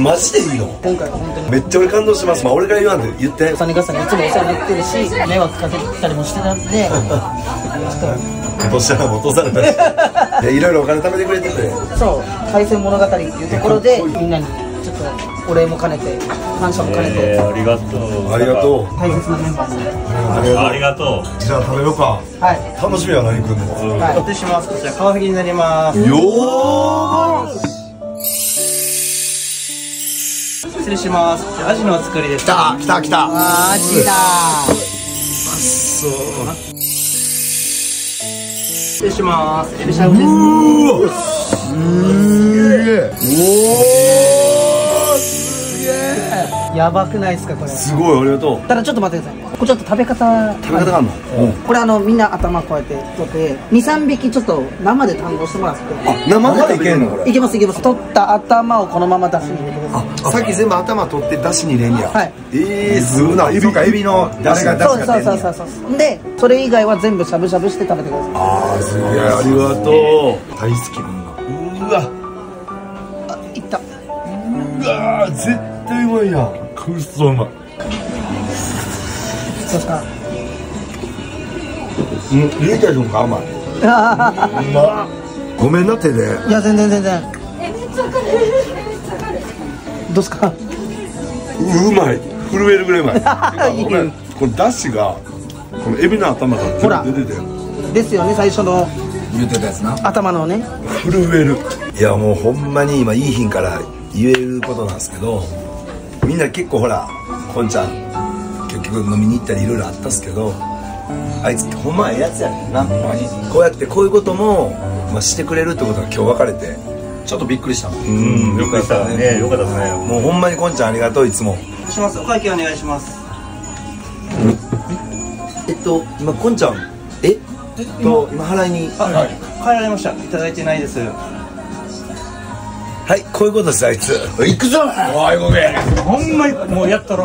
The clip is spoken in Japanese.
マジでいいの？今回は本当に。めっちゃ俺感動してます。まあ俺から言わんで言って。サネガさんにいつもお世話になってるし迷惑かけたりもしてたんで。ちょっ今年はもう落とされたし。いろいろお金貯めてくれてて。とそう。海鮮物語っていうところでみんなにちょっとお礼も兼ねて感謝も兼ねて。えー、ありがとう。ありがとう。大切なメンバーにありがとうありがとう。じゃあ食べようか。はい。楽しみは何くんのはい。お手します。こちらカワハギになります。よー失礼します。アジのお作りです。来た来た来た。マジだ。そう失礼します。エビシャウです。うわやばくないですかこれ。すごいありがとう。ただちょっと待ってください。これちょっと食べ方。食べ方があるの？これあのみんな頭こうやって取って23匹ちょっと生で堪能してもらって。生でいけんの？こいけますいけます。取った頭をこのまま出汁に入れてくださいさっき全部頭取って出汁に入れんや。はい。ええすごい。なエビかエビの出汁がそうそうそうそうそう。でそれ以外は全部しゃぶしゃぶして食べてください。ああすげえありがとう。大好きうわ。いった。うわ絶対うまいやんくっそうまいそうしたうん入れた瞬間甘いうまごめんな手で。いや全然全然。どうすか？うまい。震えるぐらいうまい。てかごめんこの出汁がこのエビの頭から全部出ててですよね最初の。言ってたやつな。頭のね。震える。いやもうほんまに今いい品から言えることなんですけどみんな結構ほらこんちゃん結局飲みに行ったりいろいろあったっすけどあいつってほんまええやつやねんな。こうやってこういうことも、まあ、してくれるってことが今日分かれて。ちょっとびっくりしたうんよくしたね。よかったですね。もうほんまにこんちゃんありがとういつも。失礼します。お会計お願いします。えっと今こんちゃんえ？っと今払いに。あはい。帰られました。いただいてないですはいこういうことですあいつ。行くぞ。おいごめんほんまにもうやったろ